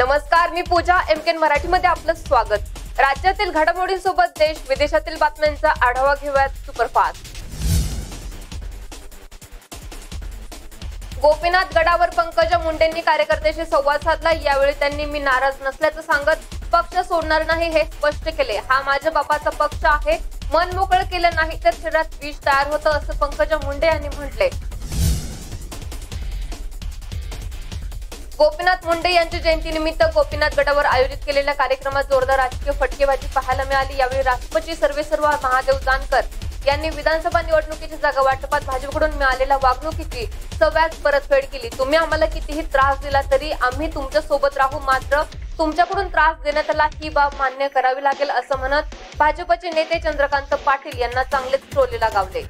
नमस्कार मी पूजा एमकेन मराठीमध्ये आपलं स्वागत. राज्यातील घडामोडींसोबत देश विदेशातील बातम्यांचा आढावा घेऊयात सुपरफास्ट. गोपीनाथ गडावर पंकजा मुंडेंनी कार्यकर्त्यांशी संवाद साधला. यावेळी त्यांनी मी नाराज नसल्याचं सांगत पक्ष सोडणार नाही हे स्पष्ट केले. हा माझ्या बापाचा पक्ष आहे. मन मोकळं केलं नाही तर शरीरात विष तयार होतं असं पंकजा मुंडे यांनी म्हटले. गोपीनाथ मुंडे यांच्या जयंतीनिमित्त गोपीनाथ गडावर आयोजित केलेल्या कार्यक्रमात जोरदार राजकीय फटकेबाजी पाहायला मिळाली. यावेळी राष्ट्रपती सर्वेसर्व महादेव जानकर यांनी विधानसभा निवडणुकीच्या जागा वाटपात भाजपकडून मिळालेल्या वागणुकीची सव्याज परतफेड केली. तुम्ही आम्हाला कितीही त्रास दिला तरी आम्ही तुमच्यासोबत राहू. मात्र तुमच्याकडून त्रास देण्यात आला ही बाब मान्य करावी लागेल असं म्हणत भाजपचे नेते चंद्रकांत पाटील यांना चांगलेच ट्रोलीला गावले.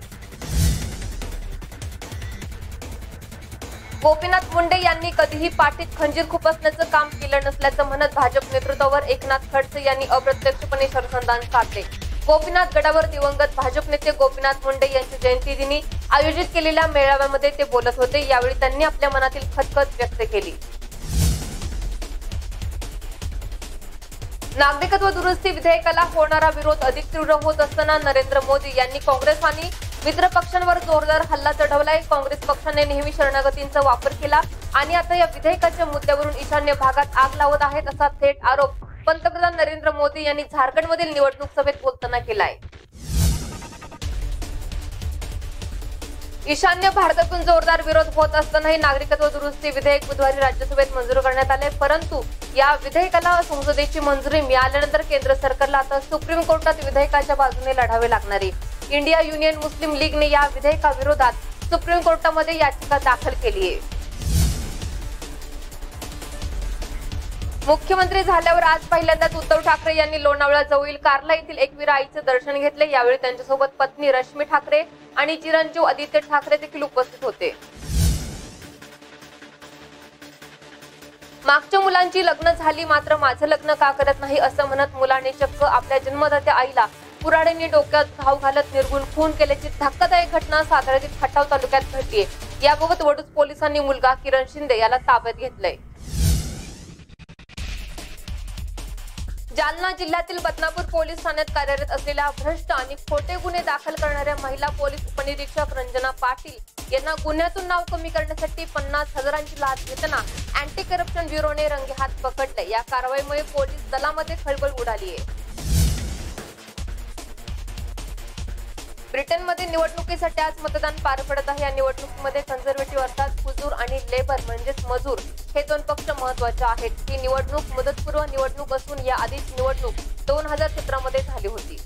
गोपीनाथ मुंडे यांनी कधीही पाठीत खंजीर खुपसण्याचं काम केलं नसल्याचं म्हणत भाजप नेतृत्वावर एकनाथ खडसे यांनी अप्रत्यक्षपणे शरसंधान साधले. गोपीनाथ गडावर दिवंगत भाजप नेते गोपीनाथ मुंडे यांच्या जयंती दिनी आयोजित केलेल्या मेळाव्यामध्ये ते बोलत होते. यावेळी त्यांनी आपल्या मनातील खतखत व्यक्त केली. नागरिकत्व दुरुस्ती विधेयकाला होणारा विरोध अधिक तीव्र होत असताना नरेंद्र मोदी यांनी काँग्रेस आणि मित्र पक्षांवर जोरदार हल्ला चढवलाय. काँग्रेस पक्षाने नेहमी शरणागतींचा वापर केला आणि आता या विधेयकाच्या मुद्द्यावरून ईशान्य भागात आग लावत आहेत असा थेट आरोप पंतप्रधान नरेंद्र मोदी यांनी झारखंडमधील निवडणूक सभेत बोलताना केलाय. ईशान्य भारतातून जोरदार विरोध होत असतानाही नागरिकत्व दुरुस्ती विधेयक बुधवारी राज्यसभेत मंजूर करण्यात आले. परंतु या विधेयकाला संसदेची मंजुरी मिळाल्यानंतर केंद्र सरकारला आता सुप्रीम कोर्टात विधेयकाच्या बाजूने लढावे लागणार. आहे इंडिया युनियन मुस्लिम लीगने या विधेयकाविरोधात सुप्रीम कोर्टामध्ये याचिका दाखल केली आहे. मुख्यमंत्री झाल्यावर आज पहिल्यांदाच उद्धव ठाकरे यांनी लोणावळा जवळील कार्ला येथील एकवीरा आईचं दर्शन घेतले. यावेळी त्यांच्यासोबत पत्नी रश्मी ठाकरे आणि चिरंजीव आदित्य ठाकरे देखील उपस्थित होते. मागच्या मुलांची लग्न झाली मात्र माझं लग्न का करत नाही असं म्हणत मुलाने चक्क आपल्या जन्मदात्या आईला कुराडेंनी डोक्यात घाव घालत निर्गुण खून केल्याची धक्कादायक घटना साताऱ्यातील खटाव तालुक्यात घडलीय. याबाबत वडूज पोलिसांनी मुलगा किरण शिंदे याला ताब्यात घेतलंय. जालना जिल्ह्यातील बदनापूर पोलीस ठाण्यात कार्यरत असलेल्या भ्रष्ट आणि खोटे गुन्हे दाखल करणाऱ्या महिला पोलीस उपनिरीक्षक रंजना पाटील यांना गुन्ह्यातून नाव कमी करण्यासाठी पन्नास हजारांची लाच घेताना अँटी करप्शन ब्युरोने रंगेहात पकडले या कारवाईमुळे पोलीस दलामध्ये खळबळ उडाली आहे ब्रिटनमध्ये निवडणुकीसाठी आज मतदान पार पडत आहे. या निवडणुकीमध्ये कन्झर्वेटिव्ह अर्थात हुजूर आणि लेबर म्हणजेच मजूर. हे दोन पक्ष महत्त्वाचे आहेत. ही निवडणूक मुदतपूर्व निवडणूक असून या आधीच निवडणूक दोन हजार सतरामध्ये झाली होती.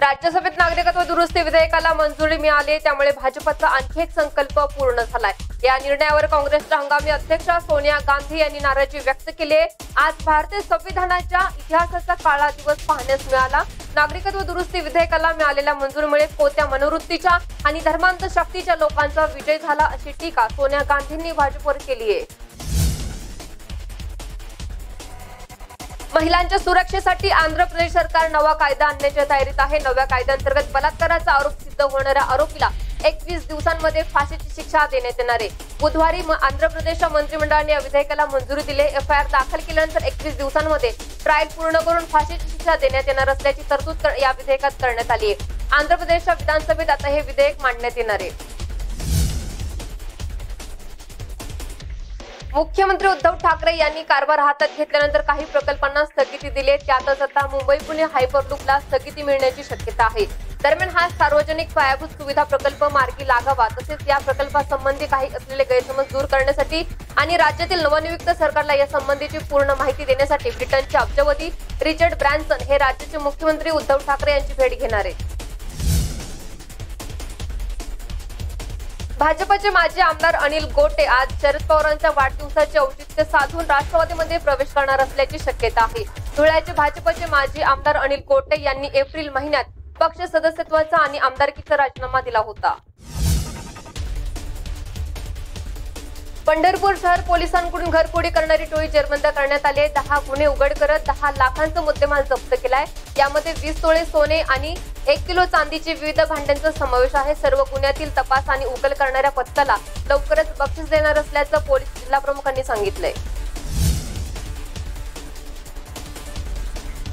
राज्यसभेत नागरिकत्व दुरुस्ती विधेयकाला मंजुरी मिळाली त्यामुळे भाजपचा आणखी एक संकल्प पूर्ण झालाय. या निर्णयावर काँग्रेसच्या हंगामी अध्यक्ष सोनिया गांधी यांनी नाराजी व्यक्त केली आहे. आज भारतीय संविधानाच्या इतिहासाचा काळा दिवस पाहण्यास मिळाला. नागरिकत्व दुरुस्ती विधेयकाला मिळालेल्या मंजुरीमुळे कोत्या मनोवृत्तीच्या आणि धर्मांत शक्तीच्या लोकांचा विजय झाला अशी टीका सोनिया गांधींनी भाजपवर केली आहे. महिलांच्या सुरक्षेसाठी आंध्र प्रदेश सरकार नवा कायदा आणण्याच्या तयारीत आहे. नव्या कायद्याअंतर्गत बलात्काराचा आरोप सिद्ध होणाऱ्या आरोपीला एकवीस दिवसांमध्ये फाशीची शिक्षा देण्यात येणार आहे. बुधवारी आंध्र प्रदेशच्या मंत्रिमंडळाने या विधेयकाला मंजुरी दिली. एफ आय आर दाखल केल्यानंतर एकवीस दिवसांमध्ये ट्रायल पूर्ण करून फाशीची शिक्षा देण्यात येणार असल्याची तरतूद या विधेयकात करण्यात आली आहे. आंध्र प्रदेशच्या विधानसभेत आता हे विधेयक मांडण्यात येणार आहे. मुख्यमंत्री उद्धव ठाकरे यांनी कारभार हातात घेतल्यानंतर काही प्रकल्पांना स्थगिती दिली त्यातच आता मुंबई पुणे हायपरलूपला स्थगिती मिळण्याची शक्यता आहे. दरम्यान हा सार्वजनिक पायाभूत सुविधा प्रकल्प मार्गी लागावा तसेच या प्रकल्पासंबंधी काही असलेले गैरसमज दूर करण्यासाठी आणि राज्यातील नवनियुक्त सरकारला या संबंधीची पूर्ण माहिती देण्यासाठी ब्रिटनचे अब्जवधी रिचर्ड ब्रॅन्सन हे राज्याचे मुख्यमंत्री उद्धव ठाकरे यांची भेट घेणार आहेत. भाजपचे माजी आमदार अनिल गोटे आज शरद पवारांच्या वाढदिवसाचे औचित्य साधून राष्ट्रवादीमध्ये प्रवेश करणार असल्याची शक्यता आहे. धुळ्याचे भाजपचे माजी आमदार अनिल गोटे यांनी एप्रिल महिन्यात पक्ष सदस्यत्वाचा आणि आमदारकीचा राजीनामा दिला होता. पंढरपूर शहर पोलिसांकडून घरफोडी करणारी टोळी जेरबंद करण्यात आली आहे. दहा गुन्हे उघड करत दहा लाखांचा मुद्देमाल जप्त केलाय. यामध्ये वीस तोळे सोने आणि एक किलो चांदीची विविध भांड्यांचा समावेश आहे. सर्व गुन्ह्यातील तपास आणि उकल करणाऱ्या पथकाला लवकरच बक्षीस देणार असल्याचं पोलीस जिल्हा प्रमुखांनी सांगितलंय.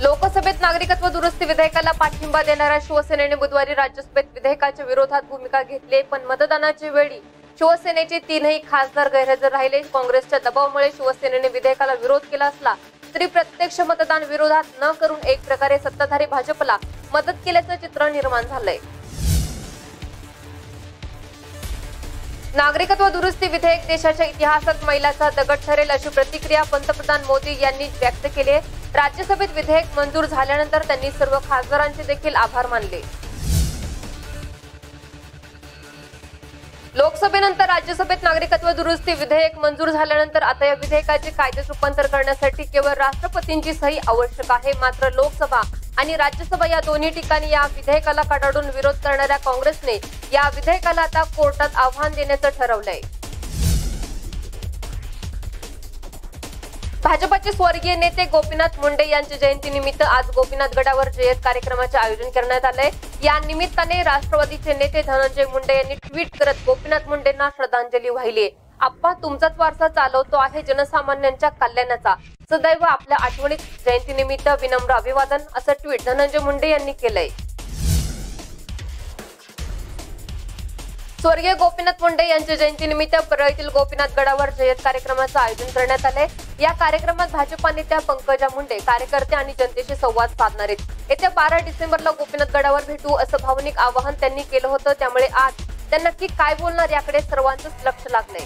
लोकसभेत नागरिकत्व दुरुस्ती विधेयकाला पाठिंबा देणाऱ्या शिवसेनेने बुधवारी राज्यसभेत विधेयकाच्या विरोधात भूमिका घेतली पण मतदानाच्या वेळी शिवसेनेचे तीनही खासदार गैरहजर राहिले. काँग्रेसच्या दबावामुळे शिवसेनेने विधेयकाला विरोध केला असला तरी प्रत्यक्ष मतदान विरोधात न करून एक प्रकारे सत्ताधारी भाजपला मदत केल्याचं चित्र निर्माण झालंय. नागरिकत्व दुरुस्ती विधेयक देशाच्या इतिहासात मैलाचा दगड ठरेल अशी प्रतिक्रिया पंतप्रधान मोदी यांनी व्यक्त केली आहे. राज्यसभेत विधेयक मंजूर झाल्यानंतर त्यांनी सर्व खासदारांचे देखील आभार मानले. लोकसभेनंतर राज्यसभेत नागरिकत्व दुरुस्ती विधेयक मंजूर झाल्यानंतर आता या विधेयकाचे कायद्यात रूपांतर करण्यासाठी केवळ राष्ट्रपतींची सही आवश्यक आहे मात्र लोकसभा आणि राज्यसभा या दोन्ही ठिकाणी या विधेयकाला कडाडून विरोध करणाऱ्या काँग्रेसने या विधेयकाला आता कोर्टात आव्हान देण्याचं ठरवलंय. भाजपाचे स्वर्गीय नेते गोपीनाथ मुंडे यांच्या जयंतीनिमित्त आज गोपीनाथ गडावर जयंत कार्यक्रमाचे आयोजन करण्यात आलंय. या निमित्ताने राष्ट्रवादीचे नेते धनंजय मुंडे यांनी ट्विट करत गोपीनाथ मुंडेंना श्रद्धांजली वाहिली आप्पा तुमचाच वारसा चालवतो आहे जनसामान्यांच्या कल्याणाचा. सदैव आपल्या आठवणीत जयंतीनिमित्त विनम्र अभिवादन असं ट्विट धनंजय मुंडे यांनी केलंय. स्वर्गीय गोपीनाथ मुंडे यांच्या जयंतीनिमित्त परळीतील गोपीनाथ गडावर जयंत कार्यक्रमाचं आयोजन करण्यात आलंय. या कार्यक्रमात भाजपा नेत्या पंकजा मुंडे कार्यकर्ते आणि जनतेशी संवाद साधणार आहेत. येत्या बारा डिसेंबरला गोपीनाथ गडावर भेटू असं भावनिक आवाहन त्यांनी केलं होतं. त्यामुळे आज त्या नक्की काय बोलणार याकडे सर्वांचंच लक्ष लागलंय.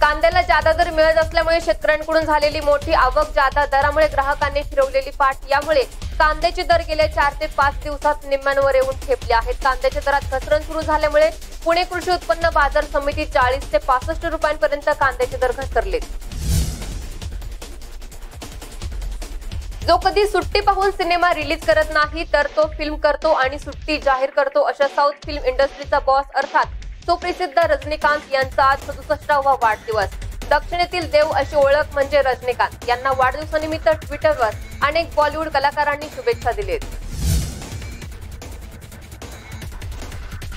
कांद्याला जादा दर मिळत असल्यामुळे शेतकऱ्यांकडून झालेली मोठी आवक जादा दरामुळे ग्राहकांनी फिरवलेली पाठ. यामुळे कांद्याचे दर गेल्या चार ते पाच दिवसात निम्म्यांवर येऊन ठेपले आहेत. कांद्याच्या दरात घसरण सुरू झाल्यामुळे पुणे कृषी उत्पन्न बाजार समिती चाळीस ते पासष्ट रुपयांपर्यंत कांद्याचे दर घसरले. जो कधी सुट्टी पाहून सिनेमा रिलीज करत नाही तर तो फिल्म करतो आणि सुट्टी जाहीर करतो अशा साऊथ फिल्म इंडस्ट्रीचा बॉस अर्थात सुप्रसिद्ध रजनीकांत यांचा आज सदुसष्टावा वाढदिवस. दक्षिणेतील देव अशी ओळख म्हणजे रजनीकांत. यांना वाढदिवसानिमित्त ट्विटरवर अनेक बॉलिवूड कलाकारांनी शुभेच्छा दिल्या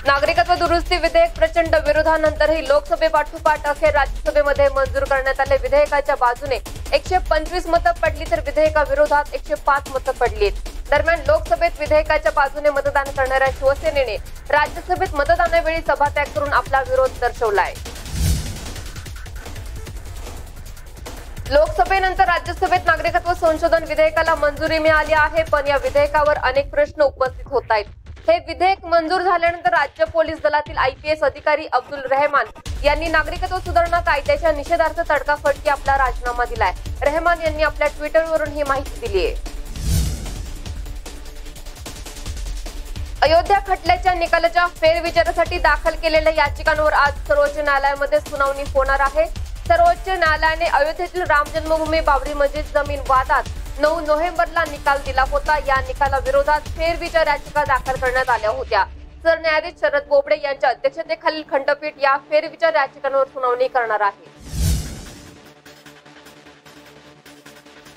नागरिकत्व दुरुस्ती विधेयक प्रचंड विरोधानंतरही लोकसभेपाठोपाठ अखेर राज्यसभेमध्ये मंजूर करण्यात आले. विधेयकाच्या बाजूने एकशे पंचवीस मतं पडली तर विधेयकाविरोधात एकशे पाच मतं पडली दरम्यान लोकसभेत विधेयकाच्या बाजूने मतदान करणाऱ्या शिवसेनेने राज्यसभेत मतदानावेळी सभात्याग करून आपला विरोध दर्शवला आहे लोकसभेनंतर राज्यसभेत नागरिकत्व संशोधन विधेयकाला मंजुरी मिळाली आहे पण या विधेयकावर अनेक प्रश्न उपस्थित होत आहेत. हे विधेयक मंजूर झाल्यानंतर राज्य पोलीस दलातील आयपीएस अधिकारी अब्दुल रहमान यांनी नागरिकत्व सुधारणा कायद्याच्या निषेधार्थ तडकाफडकी आपला राजीनामा दिलाय. रहमान यांनी आपल्या ट्विटरवरून ही माहिती दिली आहे. अयोध्या खटल्याच्या निकालाच्या फेरविचारासाठी दाखल केलेल्या याचिकांवर आज सर्वोच्च न्यायालयामध्ये सुनावणी होणार आहे. सर्वोच्च न्यायालयाने अयोध्येतील राम जन्मभूमी बाबरी मस्जिद जमीन वादात नऊ नोव्हेंबरला निकाल दिला होता. या निकालाविरोधात फेरविचार याचिका दाखल करण्यात आल्या होत्या. सरन्यायाधीश शरद बोबडे यांच्या अध्यक्षतेखालील खंडपीठ या फेरविचार याचिकांवर सुनावणी करणार आहे.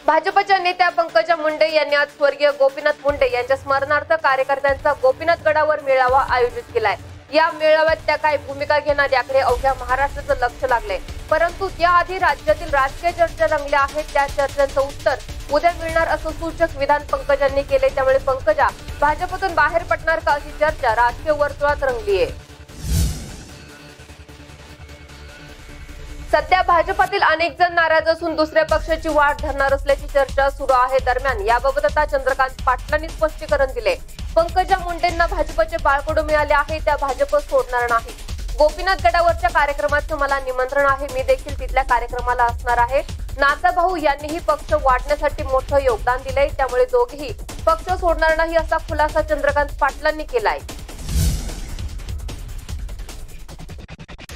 भाजपच्या नेत्या पंकजा मुंडे यांनी आज स्वर्गीय गोपीनाथ मुंडे यांच्या स्मरणार्थ कार्यकर्त्यांचा गोपीनाथ गडावर मेळावा आयोजित केलाय. या मेळाव्यात त्या काय भूमिका घेणार. याकडे अवघ्या महाराष्ट्राचं लक्ष लागलंय. परंतु त्याआधी राज्यातील राजकीय चर्चा रंगल्या आहेत. त्या चर्चांचं उत्तर उद्या मिळणार असं सूचक विधान पंकजांनी केले त्यामुळे पंकजा भाजपतून बाहेर पडणार का अशी चर्चा राजकीय वर्तुळात रंगली आहे सध्या भाजपातील अनेक जण नाराज असून दुसऱ्या पक्षाची वाट धरणार असल्याची चर्चा सुरू आहे दरम्यान. याबाबत आता चंद्रकांत पाटलांनी स्पष्टीकरण दिले पंकजा मुंडेंना भाजपचे बाळकडू मिळाले आहे त्या भाजप सोडणार नाही. गोपीनाथ गडावरच्या कार्यक्रमाचं मला निमंत्रण आहे. मी देखील तिथल्या कार्यक्रमाला असणार आहे. नाचा भाऊ यांनीही पक्ष वाढण्यासाठी मोठं योगदान दिलंय. त्यामुळे दोघेही पक्ष सोडणार नाही असा खुलासा चंद्रकांत पाटलांनी केलाय.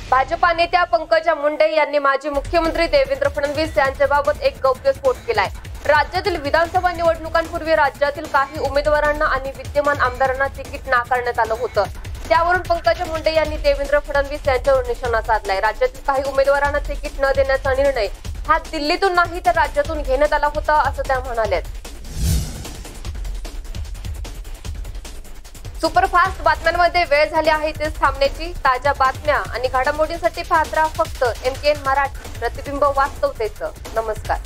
भाजपा नेत्या पंकजा मुंडे यांनी माजी मुख्यमंत्री देवेंद्र फडणवीस यांच्याबाबत एक गौप्यस्फोट केलाय. राज्यातील विधानसभा निवडणुकांपूर्वी राज्यातील काही उमेदवारांना आणि विद्यमान आमदारांना तिकीट नाकारण्यात आलं होतं. त्यावरून पंकजा मुंडे यांनी देवेंद्र फडणवीस यांच्यावर निशाणा साधलाय. राज्यातील काही उमेदवारांना तिकीट न देण्याचा निर्णय हा दिल्लीतून नाही तर राज्यातून घेण्यात आला होता असं त्या म्हणाल्यात. सुपरफास्ट बातम्यांमध्ये वेळ झाली आहे तेच थांबण्याची. ताज्या बातम्या आणि घडामोडींसाठी पाहत राहा फक्त एम के एन मराठी. प्रतिबिंब वास्तवतेचं. नमस्कार.